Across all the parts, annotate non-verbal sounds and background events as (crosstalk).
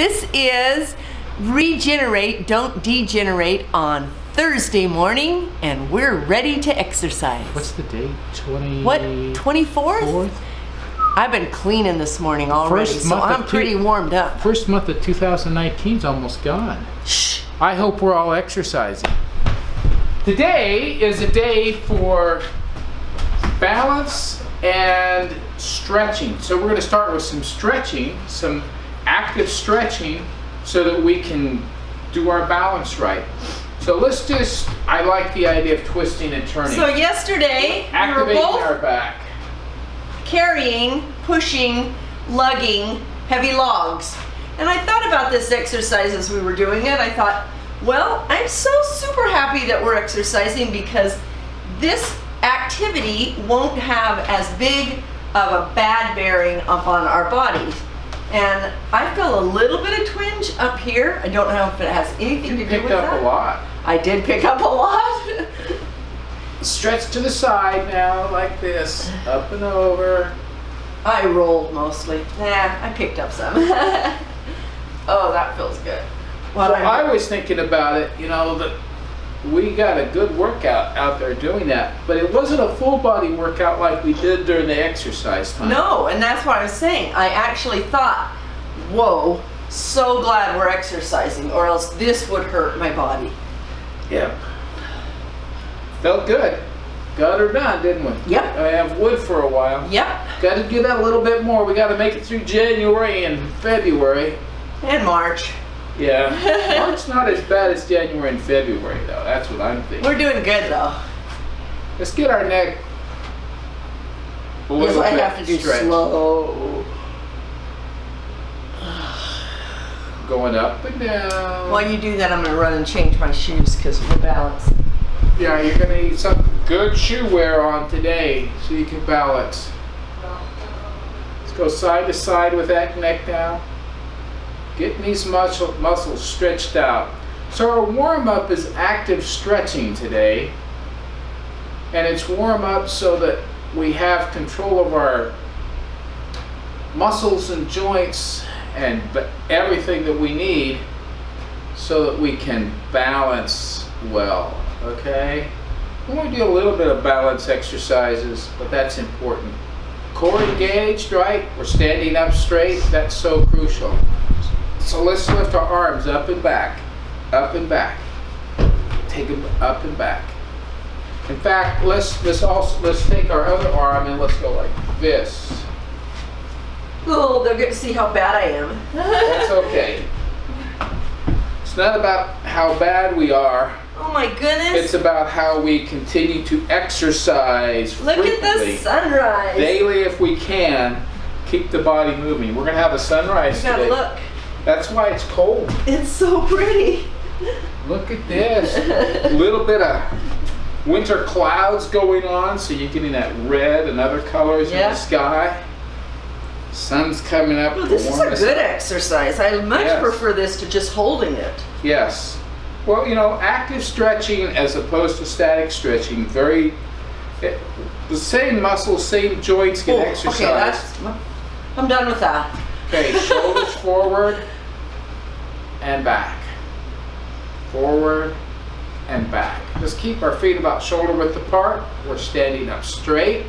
This is Regenerate, Don't Degenerate on Thursday morning, and we're ready to exercise. What's the date? 20... What, 24th? Fourth? I've been cleaning this morning already, so I'm pretty warmed up. First month of 2019 is almost gone. Shh. I hope we're all exercising. Today is a day for balance and stretching. So we're going to start with some stretching, some active stretching so that we can do our balance right. So let's just, I like the idea of twisting and turning. So yesterday, we were both our back. carrying, pushing, lugging heavy logs. And I thought about this exercise as we were doing it. I thought, well, I'm so super happy that we're exercising because this activity won't have as big of a bad bearing upon our bodies. And I feel a little bit of twinge up here. I don't know if it has anything to You do picked with up that. a lot. I did pick up a lot. Stretch to the side now, like this, up and over. I rolled mostly. Nah, I picked up some. (laughs) oh, that feels good. Well, So I was thinking about it, you know, that we got a good workout out there doing that, but it wasn't a full body workout like we did during the exercise time. no, and that's what I was saying. I actually thought, whoa, so glad we're exercising, or else this would hurt my body. Yep. Felt good. Got her done, didn't we? Yep. I have wood for a while. Yep, Got to do that a little bit more. We got to make it through January and February. and March. Yeah. (laughs) March not as bad as January and February, though. That's what I'm thinking. We're doing good though. Let's get our neck. A little I bit have to do stretched. slow. Going up and down. While you do that, I'm gonna run and change my shoes because we're balanced. Yeah, you're gonna need some good shoe wear on today so you can balance. Let's go side to side with that neck down. Getting these muscle, muscles stretched out. So our warm up is active stretching today. And it's warm up so that we have control of our muscles and joints and everything that we need so that we can balance well, okay? We're going to do a little bit of balance exercises, but that's important. Core engaged, right? We're standing up straight, that's so crucial. So let's lift our arms up and back, up and back. Take them up and back. In fact, let's let's also let's take our other arm and let's go like this. Oh, they'll get to see how bad I am. That's (laughs) okay. It's not about how bad we are. oh my goodness. It's about how we continue to exercise Look at the sunrise. daily if we can. Keep the body moving. We're gonna have a sunrise You gotta today. look. That's why it's cold. It's so pretty. Look at this. A little bit of winter clouds going on, so you're getting that red and other colors in the sky. Sun's coming up. Well, this is a good up. exercise. I much Yes. prefer this to just holding it. Yes. Well, you know, active stretching as opposed to static stretching, very, it, the same muscles, same joints get Oh, exercised. Okay, that's. I'm done with that. Okay, shoulders forward and back. Forward and back. Just keep our feet about shoulder width apart. We're standing up straight.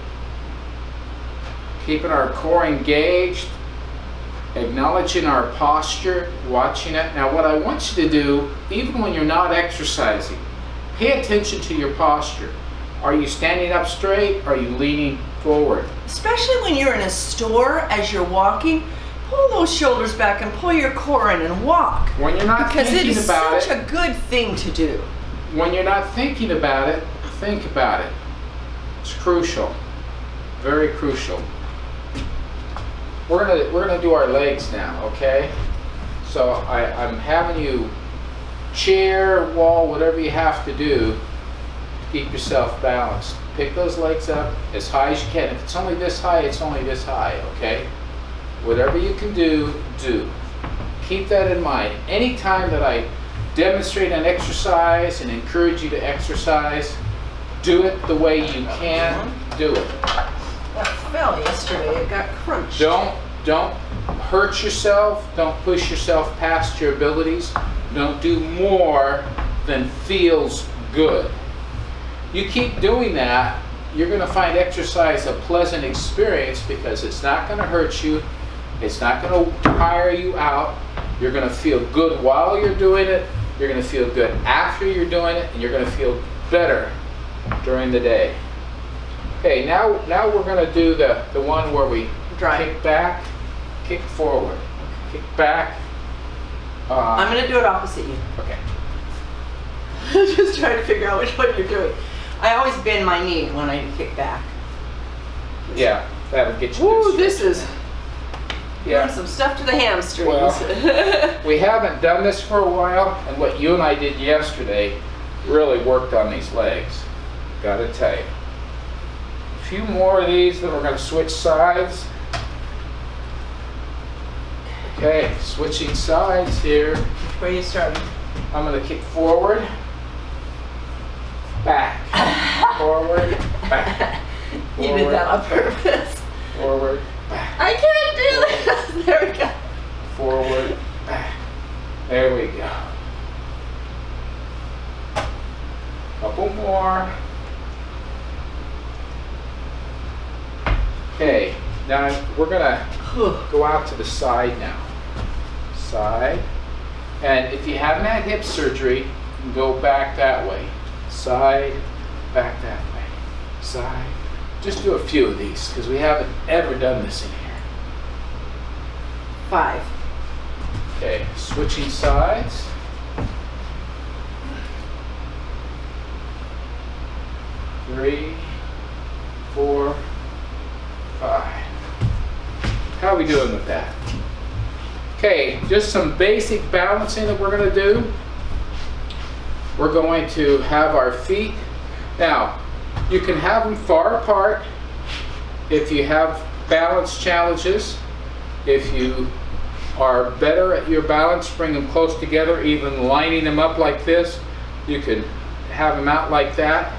Keeping our core engaged. Acknowledging our posture, watching it. Now, what I want you to do, even when you're not exercising, pay attention to your posture. Are you standing up straight? Are you leaning forward? Especially when you're in a store as you're walking, pull those shoulders back and pull your core in and walk. When you're not Because it thinking about such it, a good thing to do. when you're not thinking about it, think about it. It's crucial. Very crucial. We're gonna we're gonna do our legs now, okay? So I, I'm having you chair, wall, whatever you have to do to keep yourself balanced. Pick those legs up as high as you can. If it's only this high, it's only this high, okay? Whatever you can do, do. Keep that in mind. Anytime that I demonstrate an exercise and encourage you to exercise, do it the way you can do it. That fell yesterday. It got crunched. Don't don't hurt yourself. Don't push yourself past your abilities. Don't do more than feels good. You keep doing that, you're going to find exercise a pleasant experience because it's not going to hurt you. It's not going to tire you out. You're going to feel good while you're doing it. You're going to feel good after you're doing it, and you're going to feel better during the day. Okay, now now we're going to do the, the one where we Drive. kick back, kick forward, kick back. Uh, I'm gonna do it opposite you. okay. (laughs) Just trying to figure out which one you're doing. I always bend my knee when I kick back. Yeah, that would get you. Ooh, this is Yeah. some stuff to the hamstrings. Well. (laughs) We haven't done this for a while, and what you and I did yesterday really worked on these legs. Gotta tell you. A few more of these, then we're gonna switch sides. Okay, switching sides here. Where are you starting? I'm gonna kick forward, back, forward, back, (laughs) You did that on purpose. forward, back, I can't. There we go. forward, back. There we go. Couple more. Okay, now we're gonna go out to the side now. Side. And if you haven't had hip surgery, go back that way. Side, back that way. Side. Just do a few of these because we haven't ever done this in here. Five. Okay, switching sides. Three, four, five. How are we doing with that? Okay, just some basic balancing that we're going to do. We're going to have our feet. Now, you can have them far apart if you have balance challenges. If you are better at your balance, bring them close together, even lining them up like this. You can have them out like that.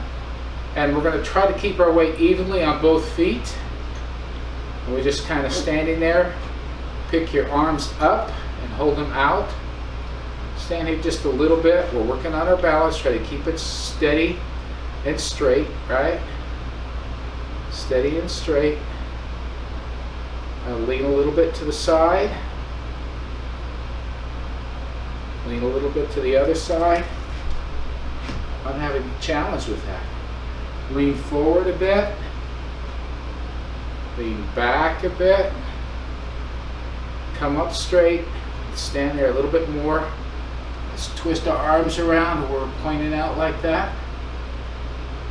And we're going to try to keep our weight evenly on both feet. We're just kind of standing there. Pick your arms up and hold them out. Stand here just a little bit. We're working on our balance. Try to keep it steady and straight, right? Steady and straight. I'll lean a little bit to the side. Lean a little bit to the other side. I'm having a challenge with that. Lean forward a bit. Lean back a bit. Come up straight. Stand there a little bit more. Let's twist our arms around. We're pointing out like that.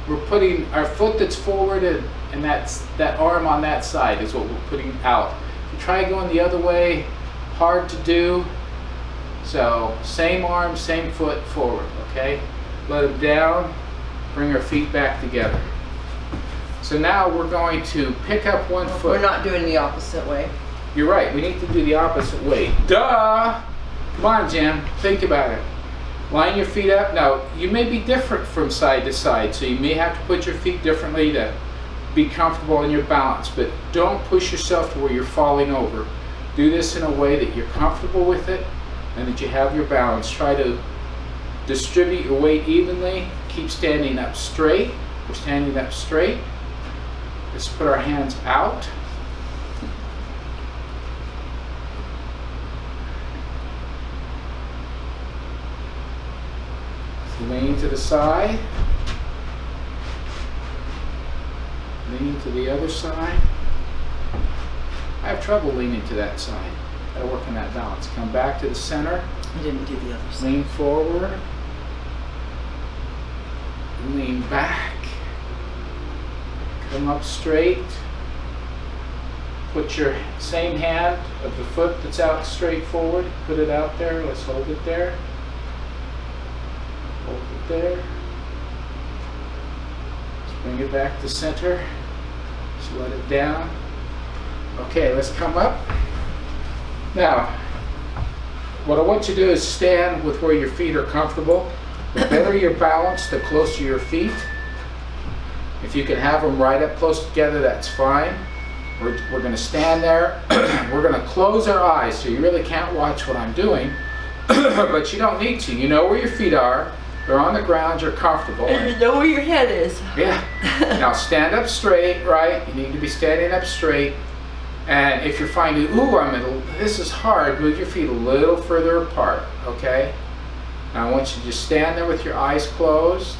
We're putting our foot that's forward and, and that's that arm on that side is what we're putting out. If you try going the other way, hard to do. So same arm, same foot forward, okay? Let them down, bring our feet back together. So now we're going to pick up one foot. We're not doing the opposite way. You're right, we need to do the opposite way. Duh! Come on, Jim, think about it. Line your feet up. Now, you may be different from side to side, so you may have to put your feet differently to be comfortable in your balance, but don't push yourself to where you're falling over. Do this in a way that you're comfortable with it and that you have your balance. Try to distribute your weight evenly. Keep standing up straight. We're standing up straight. Let's put our hands out. Lean to the side. Lean to the other side. I have trouble leaning to that side. Gotta work on that balance. Come back to the center. I didn't do the other side. Lean forward. Lean back. Come up straight. Put your same hand of the foot that's out straight forward. Put it out there. Let's hold it there. Hold it there. Let's bring it back to center. Just let it down. Okay, let's come up. Now, what I want you to do is stand with where your feet are comfortable. The better your balance, the closer your feet. If you can have them right up close together, that's fine. We're, we're going to stand there. (clears throat) we're going to close our eyes so you really can't watch what I'm doing. (clears throat) but you don't need to. You know where your feet are. They're on the ground. You're comfortable. And you know where your head is. Yeah. (laughs) now stand up straight, right? You need to be standing up straight. And if you're finding, ooh, I'm in, this is hard, move your feet a little further apart, okay? Now I want you to just stand there with your eyes closed.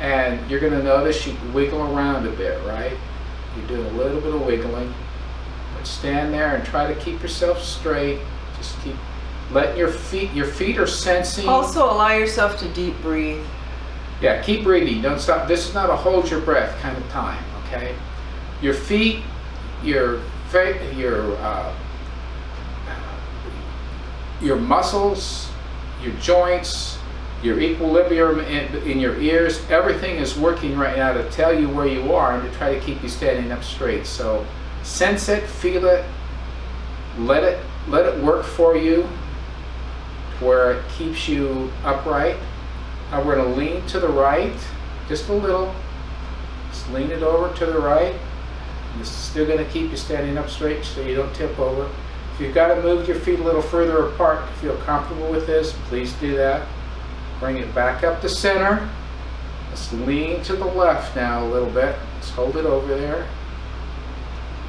And you're going to notice you wiggle around a bit, right? You're doing a little bit of wiggling. But stand there and try to keep yourself straight. Just keep letting your feet, your feet are sensing. Also allow yourself to deep breathe. Yeah, keep breathing. Don't stop. This is not a hold your breath kind of time, okay? Your feet, your your uh, your muscles, your joints, your equilibrium in, in, your ears, everything is working right now to tell you where you are and to try to keep you standing up straight. So sense it, feel it, let it let it work for you where it keeps you upright. Now we're going to lean to the right, just a little. Just lean it over to the right. This is still going to keep you standing up straight so you don't tip over. If you've got to move your feet a little further apart to feel comfortable with this, please do that. Bring it back up to center. Let's lean to the left now a little bit. Let's hold it over there.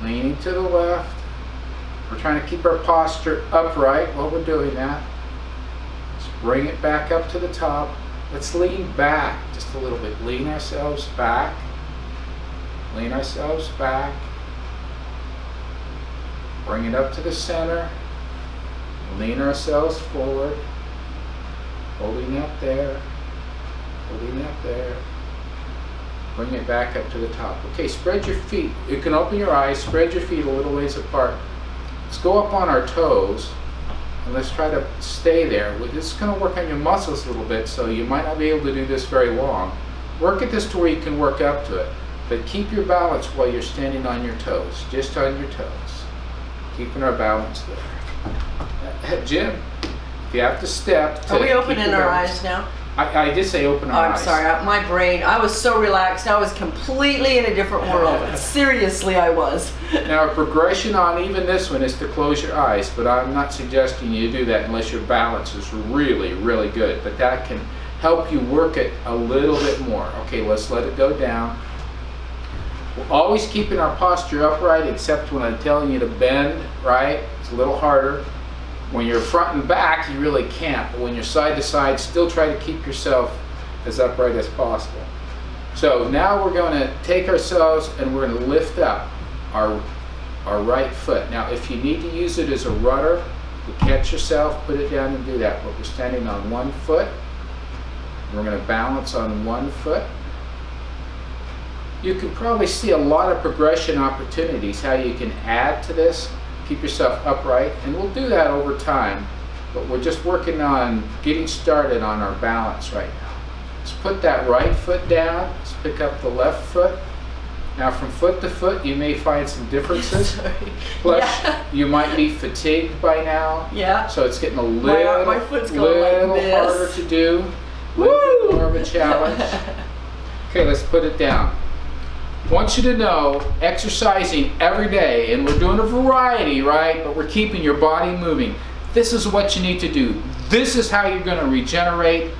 Leaning to the left. We're trying to keep our posture upright while we're doing that. Let's bring it back up to the top. Let's lean back just a little bit. Lean ourselves back. Lean ourselves back. Bring it up to the center. Lean ourselves forward. Holding up there. Holding up there. Bring it back up to the top. Okay, spread your feet. You can open your eyes, spread your feet a little ways apart. Let's go up on our toes and let's try to stay there. This is going to work on your muscles a little bit, so you might not be able to do this very long. Work at this to where you can work up to it. But keep your balance while you're standing on your toes, just on your toes. Keeping our balance there. Uh, uh, Jim, if you have to step. To Are we opening our balance, eyes now? I, I, did say open our oh, I'm eyes. I'm sorry, my brain, I was so relaxed. I was completely in a different world. (laughs) Seriously, I was. (laughs) now, a progression on even this one is to close your eyes, but I'm not suggesting you do that unless your balance is really, really good. But that can help you work it a little bit more. Okay, let's let it go down. We're always keeping our posture upright except when I'm telling you to bend, right? It's a little harder. When you're front and back, you really can't. But when you're side to side, still try to keep yourself as upright as possible. So now we're going to take ourselves and we're going to lift up our, our right foot. Now if you need to use it as a rudder, catch yourself, put it down and do that. But we're standing on one foot. We're going to balance on one foot you can probably see a lot of progression opportunities, how you can add to this, keep yourself upright, and we'll do that over time. But we're just working on getting started on our balance right now. Let's put that right foot down. Let's pick up the left foot. Now from foot to foot, you may find some differences. (laughs) Plus, yeah. (laughs) you might be fatigued by now. Yeah. So it's getting a little, my, my foot's little like harder to do. A little Woo! more of a challenge. (laughs) okay, let's put it down want you to know exercising every day, and we're doing a variety, right? But we're keeping your body moving. This is what you need to do. This is how you're going to regenerate.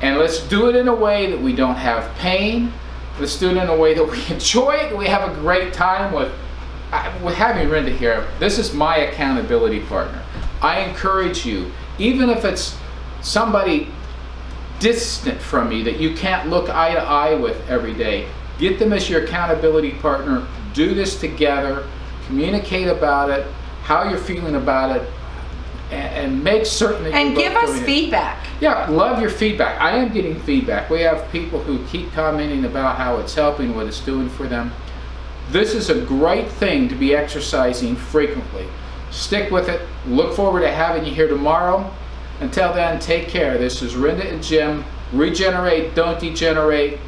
And let's do it in a way that we don't have pain. Let's do it in a way that we (laughs) enjoy it. We have a great time with, with having Rinda here. This is my accountability partner. I encourage you, even if it's somebody distant from you that you can't look eye to eye with every day, Get them as your accountability partner. Do this together. Communicate about it, how you're feeling about it, and, and make certain that and give us feedback. It. Yeah, love your feedback. I am getting feedback. We have people who keep commenting about how it's helping, what it's doing for them. This is a great thing to be exercising frequently. Stick with it. Look forward to having you here tomorrow. Until then, take care. This is Rinda and Jim. Regenerate, don't degenerate.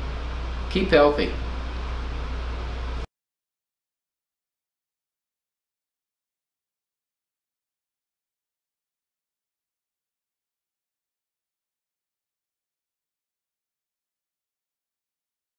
Keep healthy.